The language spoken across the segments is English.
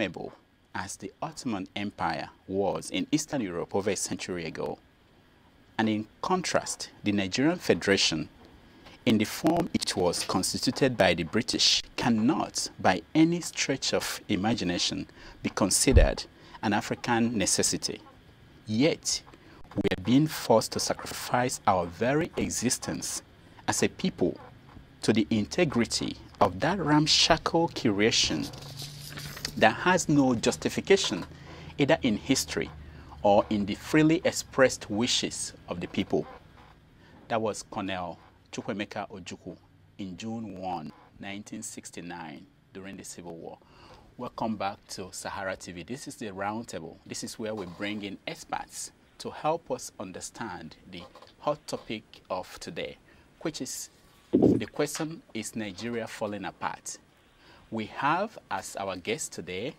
irreformable as the Ottoman Empire was in Eastern Europe over a century ago. And in contrast, the Nigerian Federation, in the form it was constituted by the British, cannot, by any stretch of imagination, be considered an African necessity. Yet, we are being forced to sacrifice our very existence as a people to the integrity of that ramshackle creation that has no justification either in history or in the freely expressed wishes of the people. That was Colonel Chukwuemeka Ojukwu in June 1, 1969, during the Civil War. Welcome back to Sahara TV. This is the roundtable. This is where we bring in experts to help us understand the hot topic of today, which is the question is Nigeria falling apart? We have as our guest today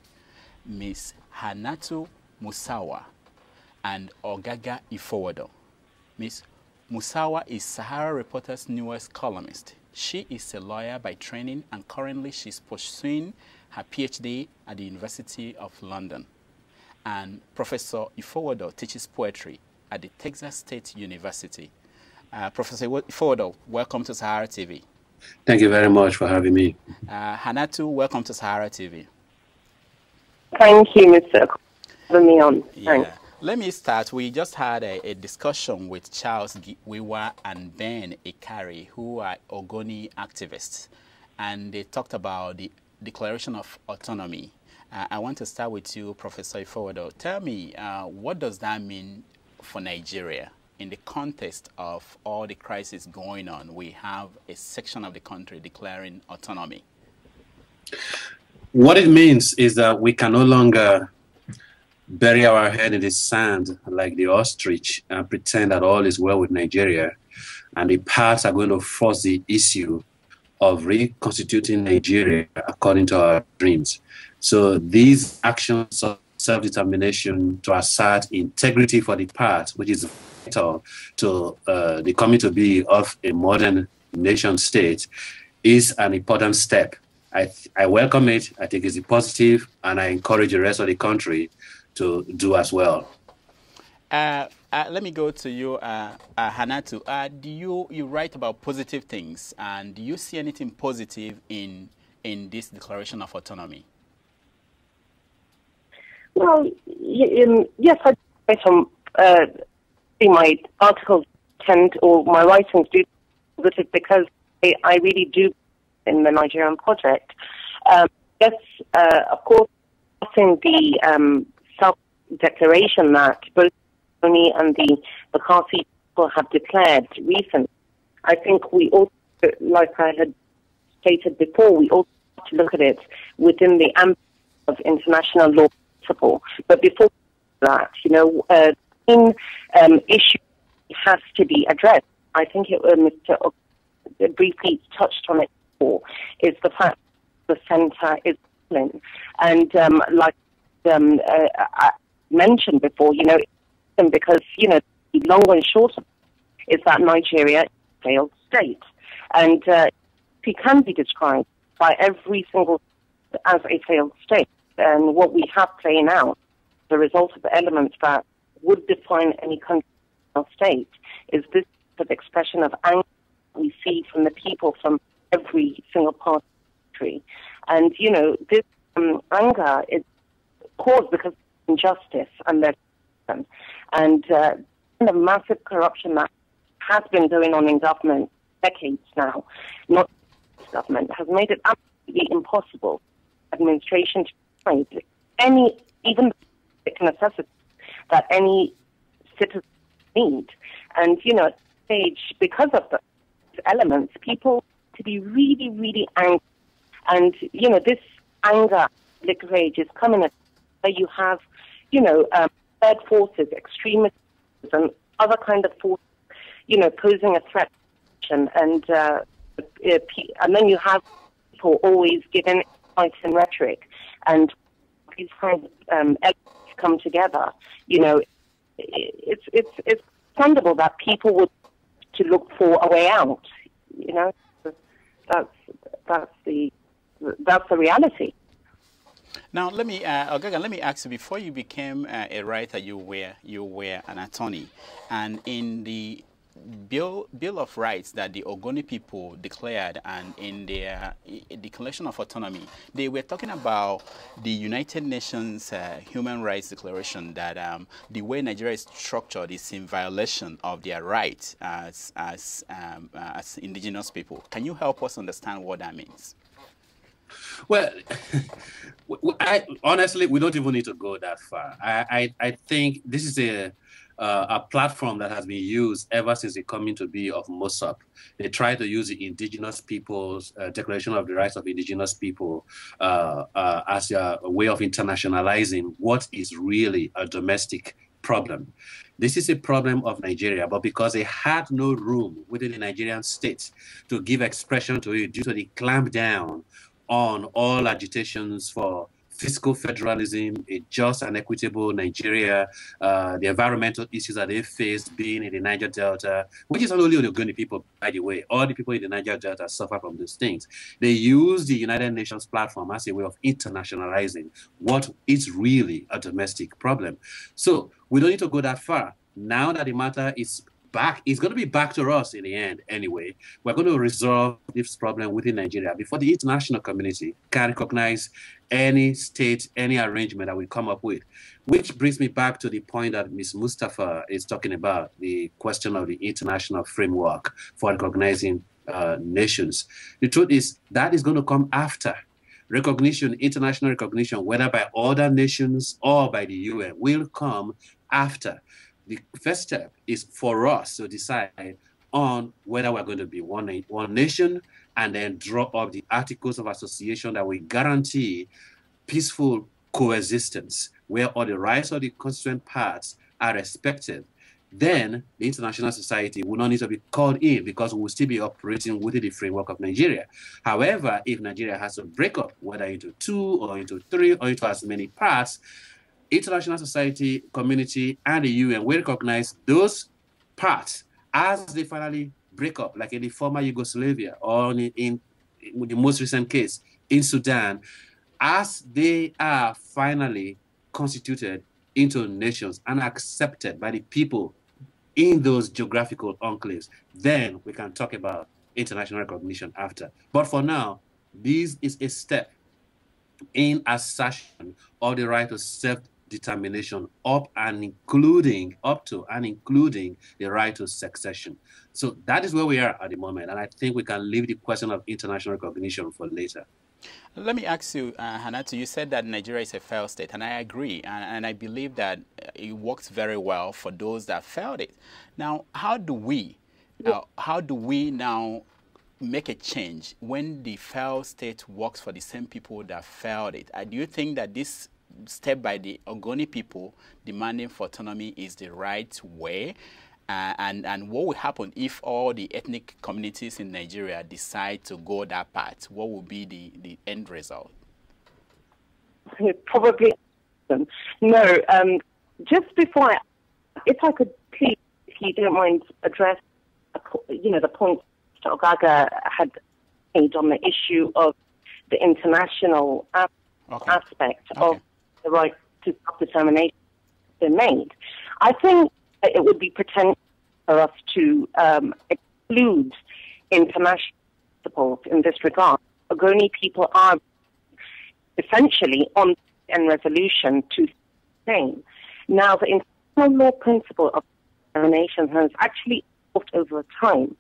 Ms. Hannatu Musawa and Ogaga Ifowodo. Ms. Musawa is Sahara Reporter's newest columnist. She is a lawyer by training and currently she's pursuing her PhD at the University of London. And Professor Ifowodo teaches poetry at the Texas State University. Uh, Professor Ifowodo, welcome to Sahara TV. Thank you very much for having me. Uh, Hannatu, welcome to Sahara TV. Thank you, Mr. having me on. Thanks. Yeah. Let me start. We just had a, a discussion with Charles Wiwa and Ben Ikari, who are Ogoni activists, and they talked about the Declaration of Autonomy. Uh, I want to start with you, Professor Ifowodo. Tell me, uh, what does that mean for Nigeria? In the context of all the crisis going on, we have a section of the country declaring autonomy? What it means is that we can no longer bury our head in the sand like the ostrich and pretend that all is well with Nigeria. And the parts are going to force the issue of reconstituting Nigeria according to our dreams. So these actions of self-determination to assert integrity for the part, which is to uh, the coming to be of a modern nation state is an important step. I, I welcome it. I think it's a positive, and I encourage the rest of the country to do as well. Uh, uh, let me go to you, uh, uh Hannatu. Uh, do you you write about positive things, and do you see anything positive in in this declaration of autonomy? Well, yes, I write some uh, my articles tend or my writings do positive because I, I really do in the Nigerian project. Um, yes, uh, of course, in the um, self declaration that both Ogoni and the Bakassi people have declared recently, I think we also, like I had stated before, we also have to look at it within the ambit of international law principle. But before that, you know, uh, main um, issue has to be addressed. I think it, uh, Mr. briefly touched on it before, is the fact the centre is Berlin. And um, like um, uh, I mentioned before, you know, because, you know, the long and short is that Nigeria is a failed state. And uh, it can be described by every single as a failed state. And what we have playing out, the result of the elements that would define any country or state is this sort of expression of anger we see from the people from every single part of the country. And, you know, this um, anger is caused because of injustice and their and uh, the massive corruption that has been going on in government decades now, not government, has made it absolutely impossible administration to find any even necessity that any citizen need. And, you know, stage, because of the elements, people to be really, really angry. And, you know, this anger, like rage is coming at where you have, you know, um, third forces, extremists, and other kind of forces, you know, posing a threat. And, and, uh, and then you have people always giving fight and rhetoric. And these kind of um, come together, you know, it's it's it's understandable that people would to look for a way out. You know, that's that's the that's the reality. Now, let me, uh, Ogaga, let me ask you. Before you became uh, a writer, you were you were an attorney, and in the Bill, Bill of Rights that the Ogoni people declared and in their Declaration of Autonomy, they were talking about the United Nations uh, Human Rights Declaration that um, the way Nigeria is structured is in violation of their rights as, as, um, uh, as indigenous people. Can you help us understand what that means? Well, I, honestly, we don't even need to go that far. I, I, I think this is a uh, a platform that has been used ever since the coming to be of MOSOP. They try to use the Indigenous Peoples uh, Declaration of the Rights of Indigenous People uh, uh as a, a way of internationalizing what is really a domestic problem. This is a problem of Nigeria, but because they had no room within the Nigerian state to give expression to it due to the clampdown on all agitations for fiscal federalism, a just and equitable Nigeria, uh, the environmental issues that they faced being in the Niger Delta, which is not only on the Ogoni people, by the way, all the people in the Niger Delta suffer from these things. They use the United Nations platform as a way of internationalizing what is really a domestic problem. So we don't need to go that far. Now that the matter is back, it's going to be back to us in the end anyway. We're going to resolve this problem within Nigeria before the international community can recognize any state, any arrangement that we come up with. Which brings me back to the point that Ms. Musawa is talking about the question of the international framework for recognizing uh, nations. The truth is, that is going to come after recognition, international recognition, whether by other nations or by the UN, will come after the first step is for us to decide on whether we're going to be one, one nation and then draw up the articles of association that will guarantee peaceful coexistence where all the rights of the constituent parts are respected then the international society will not need to be called in because we will still be operating within the framework of Nigeria. However, if Nigeria has to break up, whether into two or into three or into as many parts, international society, community, and the UN will recognize those parts as they finally break up, like in the former Yugoslavia or in, in, in the most recent case in Sudan, as they are finally constituted into nations and accepted by the people in those geographical enclaves, then we can talk about international recognition after. But for now, this is a step in assertion of the right to self determination up and including up to and including the right to succession. So that is where we are at the moment. And I think we can leave the question of international recognition for later. Let me ask you, uh, Hannatu, you said that Nigeria is a failed state, and I agree, and, and I believe that it works very well for those that failed it. Now, how do we, uh, how do we now make a change when the failed state works for the same people that failed it? Uh, do you think that this step by the Ogoni people demanding for autonomy is the right way? Uh, and, and what will happen if all the ethnic communities in Nigeria decide to go that path? What will be the, the end result? Probably no. Um, just before, I, if I could please, if you don't mind, address, you know, the point Mr. Ogaga had made on the issue of the international okay. aspect okay. of the right to self-determination been made. I think it would be pretentious for us to um, exclude international support in this regard. Ogoni people are essentially on and resolution to same. Now, the international law principle of determination has actually evolved over time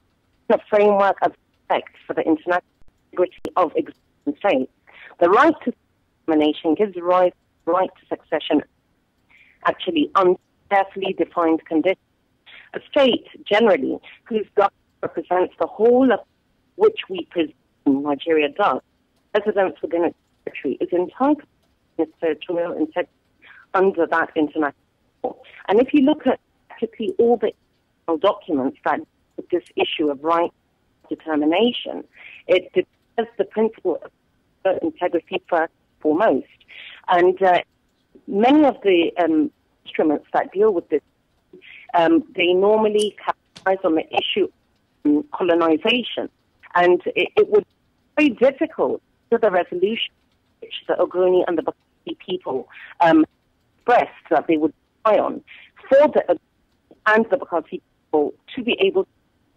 a framework of respect for the international integrity of existing states. The right to determination gives rise right to succession actually uncarefully defined conditions. A state, generally, whose government represents the whole of which we presume Nigeria does, residents within its territory is entitled to territorial integrity under that international law. And if you look at practically all the documents that this issue of right determination, it declares the principle of integrity first and foremost. And uh, many of the um, instruments that deal with this, um, they normally capitalize on the issue of colonization. And it, it would be very difficult to the resolution which the Ogoni and the people um, expressed that they would rely on for the and the Bakassi people to be able to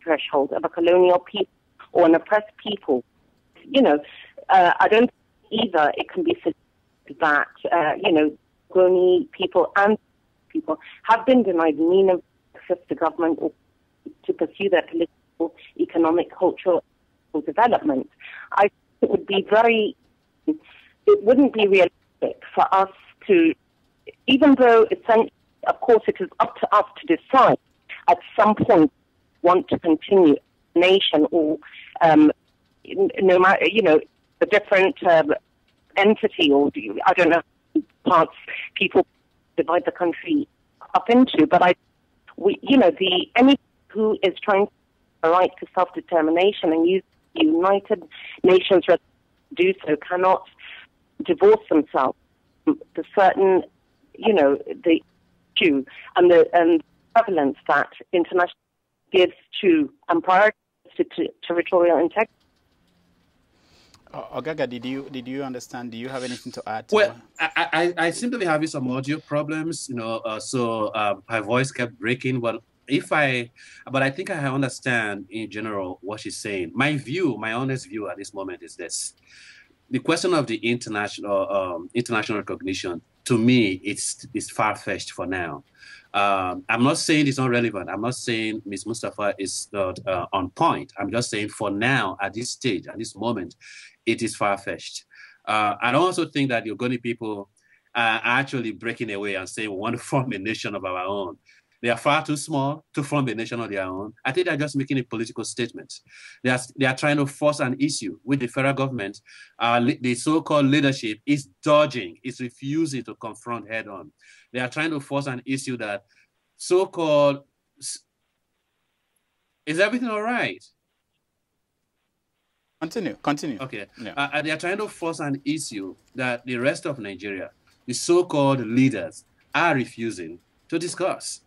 threshold of a colonial people or an oppressed people. You know, uh, I don't either it can be said that, uh, you know, Goni people and people have been denied mean access to government or to pursue their political, economic, cultural development. I think it would be very, it wouldn't be realistic for us to, even though essentially, of course, it is up to us to decide at some point want to continue nation or um, no matter you know the different um, entity or do I don't know parts people divide the country up into. But I, we you know the any who is trying the right to self determination and use United Nations to do so cannot divorce themselves the certain you know the issue and the and prevalence that international gives to and priorities to, to territorial integrity. Uh, Ogaga, did you did you understand? Do you have anything to add? To well, I, I, I seem to be having some audio problems, you know, uh, so uh, my voice kept breaking. But if I, but I think I understand in general what she's saying. My view, my honest view at this moment is this: the question of the international um, international recognition to me, it's it's far fetched for now. Um, I'm not saying it's not relevant. I'm not saying Ms. Musawa is not uh, on point. I'm just saying for now, at this stage, at this moment, it is far fetched. Uh, I also think that the Ogoni people are actually breaking away and saying we want to form a nation of our own. They are far too small to form a nation of their own. I think they're just making a political statement. They are, they are trying to force an issue with the federal government. Uh, the so-called leadership is dodging, is refusing to confront head on. They are trying to force an issue that so-called, is everything all right? Continue, continue. Okay. Yeah. Uh, they are trying to force an issue that the rest of Nigeria, the so-called leaders, are refusing to discuss.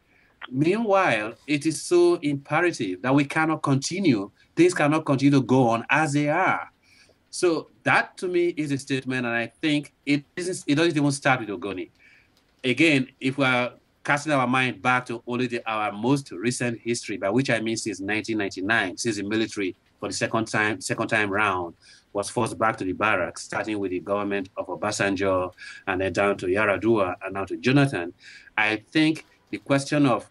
Meanwhile, it is so imperative that we cannot continue, things cannot continue to go on as they are. So that to me is a statement, and I think it isn't, it doesn't even start with Ogoni. Again, if we are casting our mind back to only the, our most recent history, by which I mean since 1999, since the military for the second time, second time round was forced back to the barracks, starting with the government of Obasanjo and then down to Yaradua and now to Jonathan. I think the question of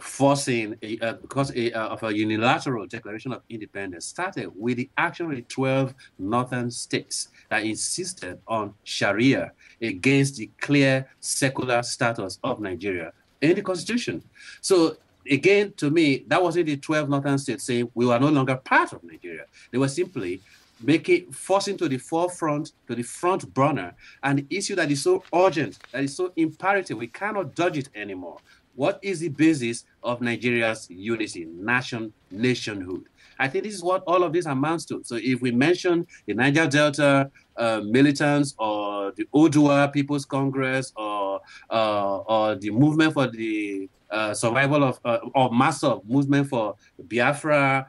forcing a, uh, because a, uh, of a unilateral declaration of independence started with the action of the 12 northern states that insisted on Sharia against the clear secular status of Nigeria in the constitution. So again, to me, that wasn't the 12 northern states saying we were no longer part of Nigeria. They were simply making forcing to the forefront, to the front burner, an issue that is so urgent, that is so imperative, we cannot dodge it anymore. What is the basis of Nigeria's unity, nation, nationhood? I think this is what all of this amounts to. So if we mention the Niger Delta uh, militants or the Odua People's Congress or uh, or the movement for the uh, survival of uh, or MASSOB movement for Biafra,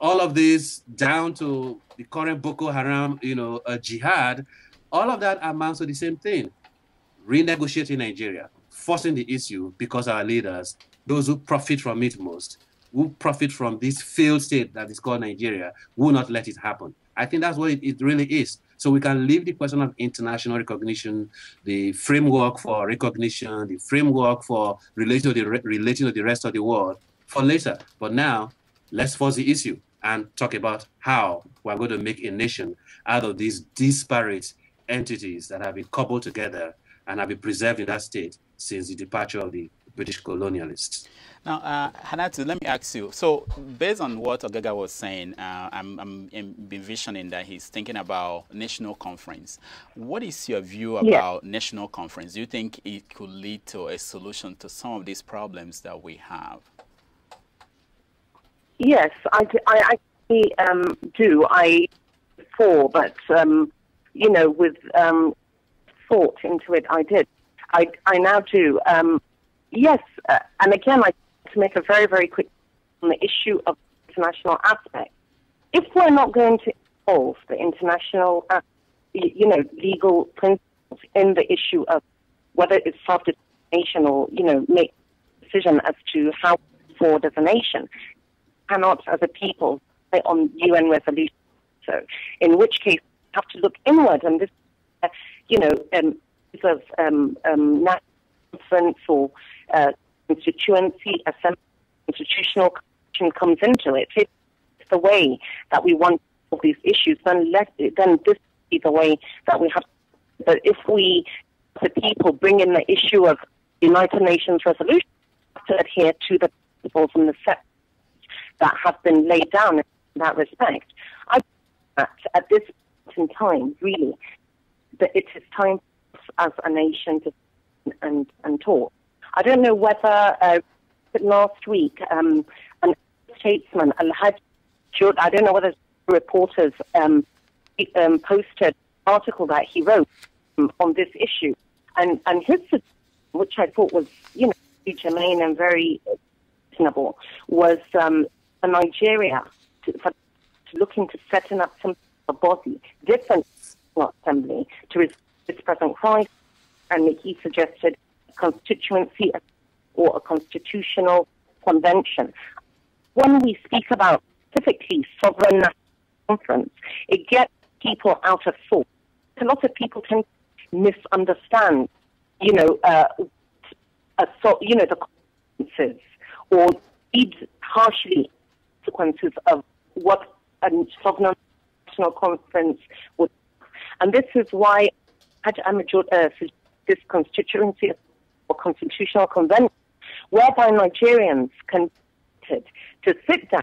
all of this down to the current Boko Haram, you know, uh, jihad, all of that amounts to the same thing: renegotiating Nigeria forcing the issue because our leaders, those who profit from it most, who profit from this failed state that is called Nigeria, will not let it happen. I think that's what it, it really is. So we can leave the question of international recognition, the framework for recognition, the framework for relating to the, relating to the rest of the world for later. But now, let's force the issue and talk about how we're going to make a nation out of these disparate entities that have been coupled together and have been preserved in that state since the departure of the British colonialists. Now, uh, Hannatu, let me ask you. So, based on what Ogaga was saying, uh, I'm, I'm envisioning that he's thinking about national conference. What is your view about yeah. national conference? Do you think it could lead to a solution to some of these problems that we have? Yes, I, I, I um, do. I before, but um, you know, with um, thought into it, I did. I, I now do. Um, yes, uh, and again, I to make a very, very quick on the issue of international aspect. If we're not going to involve the international, uh, you know, legal principles in the issue of whether it's self-determination or, you know, make decision as to how forward as a nation, cannot, as a people, on UN resolution. So, in which case, have to look inward, and this, uh, you know, um, of um, um, national conference or uh, constituency, assembly, institutional comes into it. It's the way that we want all these issues. Then let then this be the way that we have. But if we, the people, bring in the issue of United Nations resolution, to adhere to the principles and the set that have been laid down in that respect. I at, at this point in time, really, that it is time as a nation to and and talk. I don't know whether uh, last week um, an statesman, Al I don't know whether reporters um, um, posted an article that he wrote um, on this issue, and and his which I thought was you know germane and very reasonable was um, a Nigeria to, for, to look into setting up some body different assembly to resist this present crisis, and he suggested constituency or a constitutional convention. When we speak about specifically sovereign conference, it gets people out of thought. A lot of people tend to misunderstand, you know, uh, so, you know, the consequences or read harshly consequences of what a sovereign national conference would. And this is why Hajj uh, this constituency or constitutional convention, whereby Nigerians can to sit down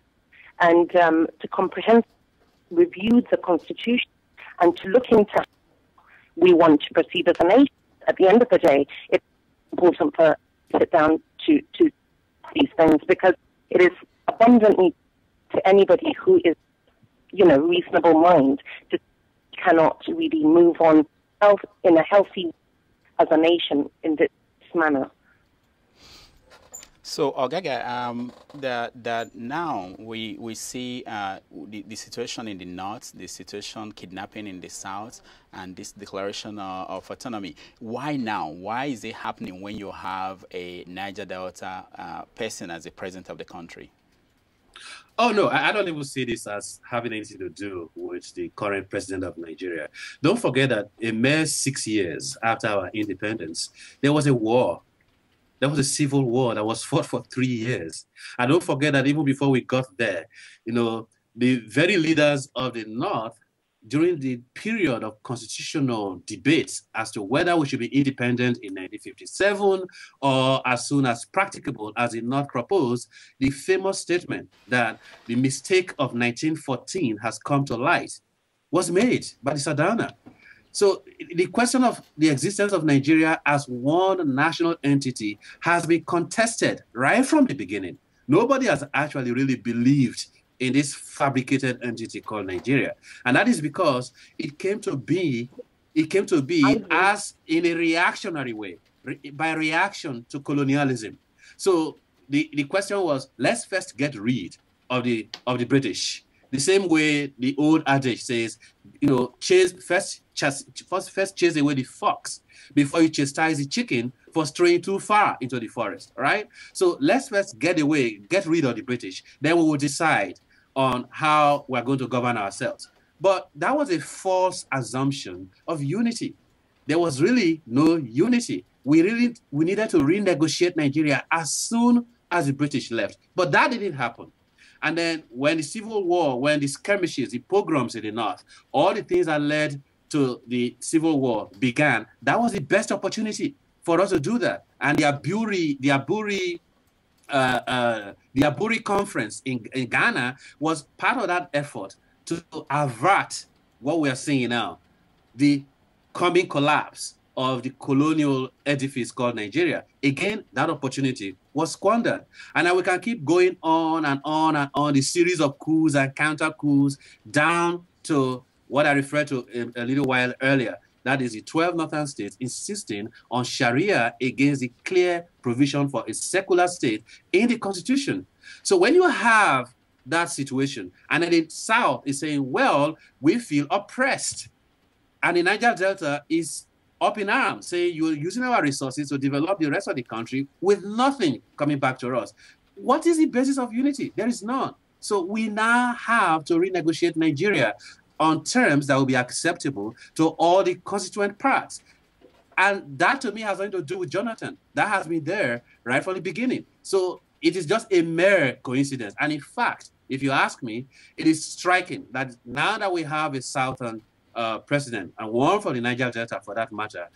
and um, to comprehensively review the constitution and to look into how we want to proceed as a nation. At the end of the day, it's important for sit down to, to these things because it is abundantly to anybody who is, you know, reasonable mind to cannot really move on in a healthy as a nation in this manner. So, Ogaga, um, that, that now we, we see uh, the, the situation in the north, the situation kidnapping in the south, and this declaration uh, of autonomy. Why now? Why is it happening when you have a Niger Delta uh, person as the president of the country? Oh no, I don't even see this as having anything to do with the current president of Nigeria. Don't forget that a mere six years after our independence, there was a war there was a civil war that was fought for three years. And don't forget that even before we got there, you know, the very leaders of the North during the period of constitutional debates as to whether we should be independent in 1957 or as soon as practicable, as it not proposed, the famous statement that the mistake of 1914 has come to light was made by the Sardauna. So the question of the existence of Nigeria as one national entity has been contested right from the beginning. Nobody has actually really believed in this fabricated entity called Nigeria. And that is because it came to be, it came to be as in a reactionary way, re by reaction to colonialism. So the, the question was, let's first get rid of the of the British. The same way the old adage says, you know, chase first chase, first, first chase away the fox before you chastise the chicken for straying too far into the forest, right? So let's first get away, get rid of the British. Then we will decide on how we're going to govern ourselves. But that was a false assumption of unity. There was really no unity. We really we needed to renegotiate Nigeria as soon as the British left. But that didn't happen. And then when the Civil War, when the skirmishes, the pogroms in the North, all the things that led to the Civil War began, that was the best opportunity for us to do that. And the Aburi, the Aburi, Uh, uh, the Aburi conference in, in Ghana was part of that effort to avert what we are seeing now, the coming collapse of the colonial edifice called Nigeria. Again, that opportunity was squandered. And now we can keep going on and on and on, the series of coups and counter coups down to what I referred to a, a little while earlier. That is the 12 northern states insisting on Sharia against the clear provision for a secular state in the constitution. So when you have that situation, and then the South is saying, well, we feel oppressed. And the Niger Delta is up in arms, saying you're using our resources to develop the rest of the country with nothing coming back to us. What is the basis of unity? There is none. So we now have to renegotiate Nigeria on terms that will be acceptable to all the constituent parts. And that to me has nothing to do with Jonathan. That has been there right from the beginning. So it is just a mere coincidence. And in fact, if you ask me, it is striking that now that we have a Southern uh, president and one for the Niger Delta for that matter,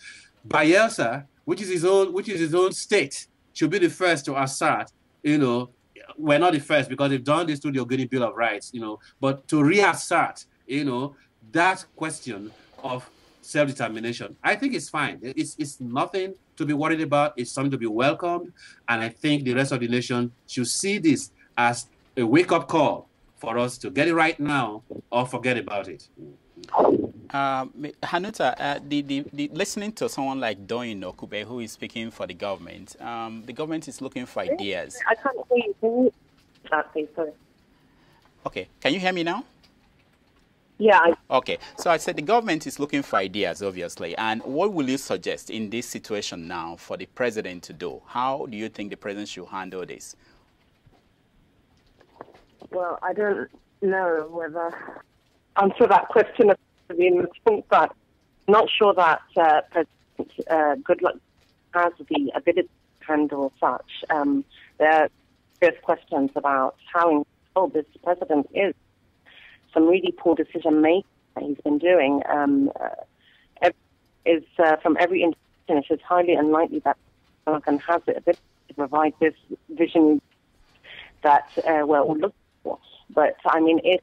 Bayelsa, which is his own, which is his own state, should be the first to assert, you know, we're not the first because they've done this through the Ogoni Bill of Rights, you know, but to reassert, you know, that question of self-determination. I think it's fine. It's, it's nothing to be worried about. It's something to be welcomed. And I think the rest of the nation should see this as a wake-up call for us to get it right now or forget about it. Um, Hannatu, uh, the, the, the, listening to someone like Doyin Okupe, who is speaking for the government, um, the government is looking for ideas. I can't hear you. Can you start. Sorry. Okay, can you hear me now? Yeah. Okay, so I said the government is looking for ideas, obviously. And what will you suggest in this situation now for the president to do? How do you think the president should handle this? Well, I don't know whether answer that question in the sense that not sure that uh, President uh, Goodluck has the ability to handle such. Um, there are various questions about how in control this president is some really poor decision making that he's been doing. Um, uh, is uh, from every indication, it is highly unlikely that American has the ability to provide this vision that uh, we're all looking for. But I mean, if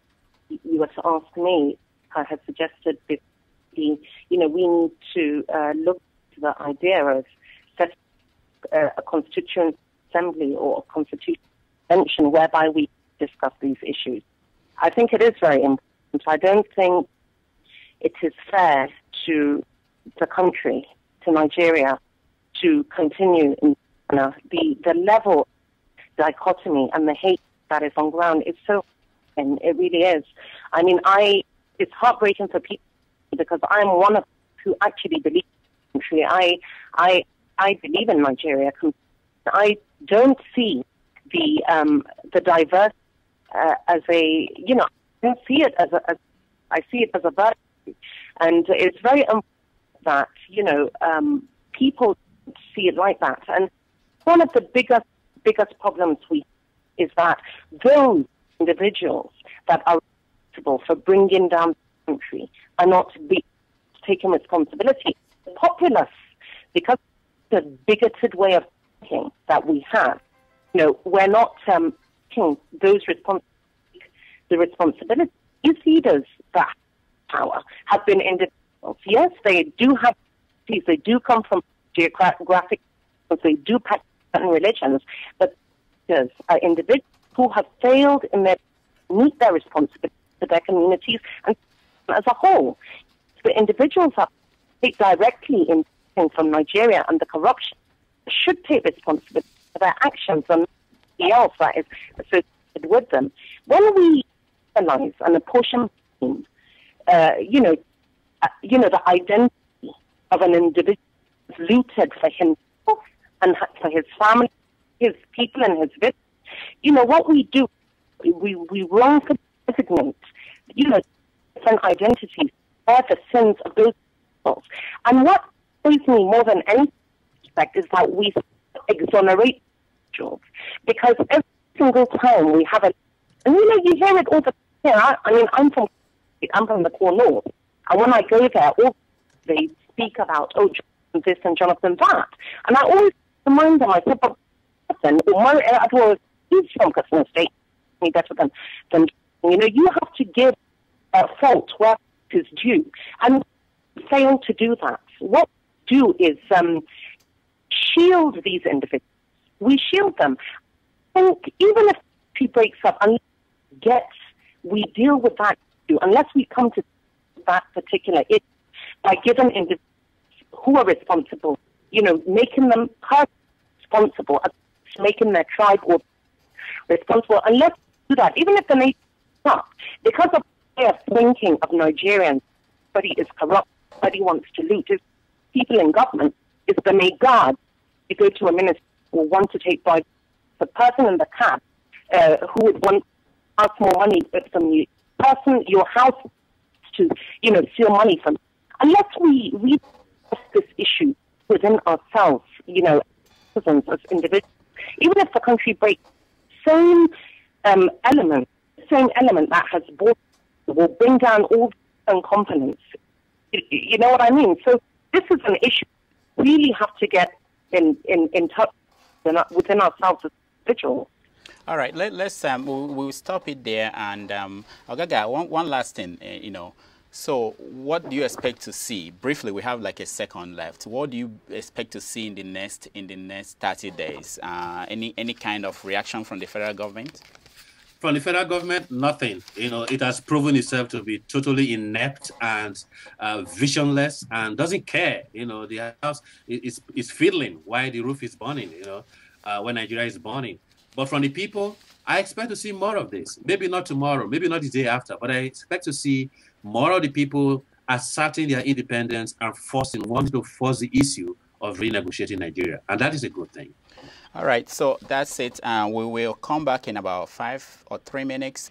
you were to ask me, I had suggested the, you know, we need to uh, look to the idea of setting uh, a constituent assembly or a constitutional convention whereby we discuss these issues. I think it is very important. I don't think it is fair to the country, to Nigeria, to continue in the the level dichotomy and the hate that is on ground is so, and it really is. I mean, I it's heartbreaking for people because I'm one of who actually believe in country. I I I believe in Nigeria. I don't see the um, the diverse uh, as a, you know, I see it as a, as, I see it as a virtue. And it's very important that, you know, um, people see it like that. And one of the biggest, biggest problems we is that those individuals that are responsible for bringing down the country are not be, taking responsibility. The populace, because the bigoted way of thinking that we have, you know, we're not um, those respons- the responsibility. Leaders that power have been individuals. Yes, they do have they do come from geographic, they do practice certain religions, but there's are individuals who have failed in their meet their responsibilities to their communities and as a whole. The individuals that take directly in from Nigeria and the corruption should take responsibility for their actions and else that is associated with them. When we analyze and apportion, uh, you know, uh, you know, the identity of an individual is looted for himself and for his family, his people, and his victims. You know, what we do, we, we wrongfully designate, you know, different identities are the sins of those people. And what worries me more than any aspect is that we exonerate individuals because every single time we have a, and you know, you hear it all the time. I, I mean, I'm from, I'm from the core north, and when I go there, all they speak about, oh, Jonathan this and Jonathan that, and I always remind them, I said, but Jonathan, Umar Yaradua, he's from Katsina State, better than, than, you know, you have to give a fault where it is due, and fail to do that. What do is um, shield these individuals we shield them. And even if he breaks up, and gets, we deal with that issue, unless we come to that particular issue by giving individuals who are responsible, you know, making them responsible, making their tribe or responsible, and let's do that, even if the nation not, because of the way thinking of Nigerians, everybody is corrupt, everybody wants to loot. People in government is the may God. You go to a minister who want to take bribes. The person in the cab uh, who would want ask more money from you. Person, your house to, you know, steal money from. Unless we read this issue within ourselves, you know, as individuals, even if the country breaks, same um, element, same element that has brought will bring down all components. You, you know what I mean? So this is an issue we really have to get in, in, in touch within ourselves as individuals. All right, let, us um, we'll, we'll, stop it there. And um, Ogaga, one, one last thing, uh, you know. So, what do you expect to see? Briefly, we have like a second left. What do you expect to see in the next in the next 30 days? Uh, any any kind of reaction from the federal government? From the federal government, nothing. You know, it has proven itself to be totally inept and uh, visionless, and doesn't care. You know, the house is is fiddling while the roof is burning. You know, uh, when Nigeria is burning. But from the people, I expect to see more of this. Maybe not tomorrow, maybe not the day after, but I expect to see more of the people asserting their independence and forcing, wanting to force the issue of renegotiating Nigeria. And that is a good thing. All right, so that's it. And we will come back in about five or three minutes.